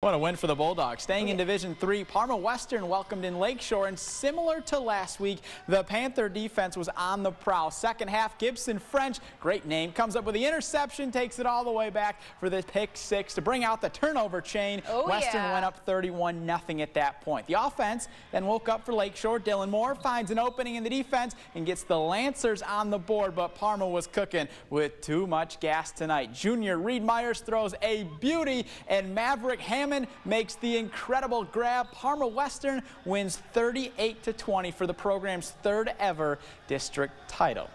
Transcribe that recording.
What a win for the Bulldogs. Staying in Division Three, Parma Western welcomed in Lakeshore, and similar to last week, the Panther defense was on the prowl. Second half, Gibson French, great name, comes up with the interception, takes it all the way back for the pick six to bring out the turnover chain. Oh, Western yeah. went up 31-0 at that point. The offense then woke up for Lakeshore. Dylan Moore finds an opening in the defense and gets the Lancers on the board, but Parma was cooking with too much gas tonight. Junior Reed Myers throws a beauty, and Maverick Hammond makes the incredible grab. Parma Western wins 38 to 20 for the program's third ever district title.